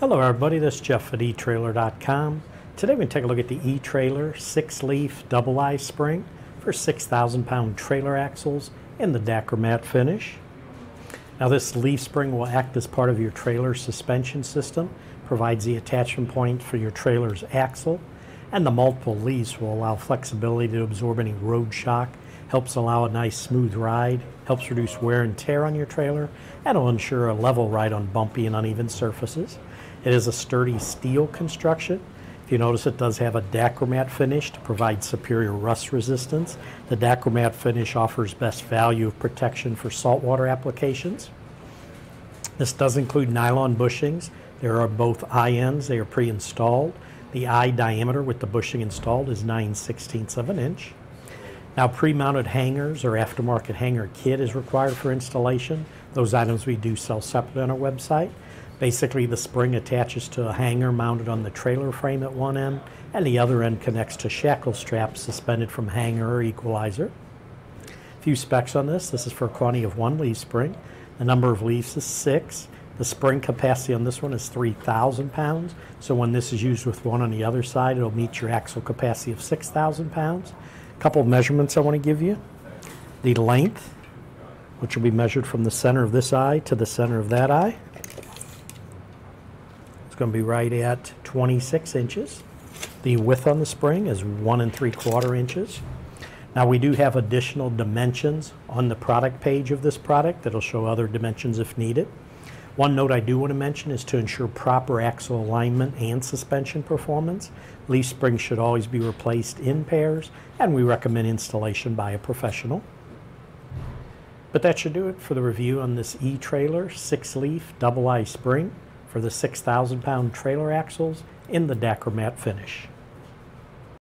Hello everybody, this is Jeff at eTrailer.com. Today we're going to take a look at the eTrailer 6-leaf double eye spring for 6,000 pound trailer axles in the Dacromet finish. Now this leaf spring will act as part of your trailer suspension system, provides the attachment point for your trailer's axle, and the multiple leaves will allow flexibility to absorb any road shock, helps allow a nice smooth ride, helps reduce wear and tear on your trailer, and will ensure a level ride on bumpy and uneven surfaces. It is a sturdy steel construction. If you notice it does have a Dacromet finish to provide superior rust resistance. The Dacromet finish offers best value of protection for saltwater applications. This does include nylon bushings. There are both ends, they are pre-installed. The eye diameter with the bushing installed is 9 16ths of an inch. Now pre-mounted hangers or aftermarket hanger kit is required for installation. Those items we do sell separately on our website. Basically, the spring attaches to a hanger mounted on the trailer frame at one end, and the other end connects to shackle straps suspended from hanger or equalizer. A few specs on this. This is for a quantity of one leaf spring. The number of leaves is six. The spring capacity on this one is 3,000 pounds. So when this is used with one on the other side, it'll meet your axle capacity of 6,000 pounds. Couple of measurements I want to give you. The length, which will be measured from the center of this eye to the center of that eye It's going to be right at 26 inches. The width on the spring is one and three quarter inches. Now we do have additional dimensions on the product page of this product that'll show other dimensions if needed. One note I do want to mention is to ensure proper axle alignment and suspension performance. Leaf springs should always be replaced in pairs and we recommend installation by a professional. But that should do it for the review on this E-Trailer 6-leaf double eye spring for the 6,000 pound trailer axles in the Dacromet finish.